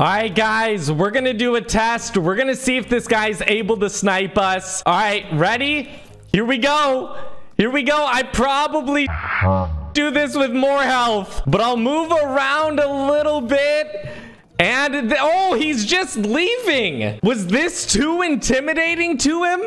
All right, guys, we're going to do a test. We're going to see if this guy's able to snipe us. All right, ready? Here we go. Here we go. I probably do this with more health, but I'll move around a little bit. And oh, he's just leaving. Was this too intimidating to him?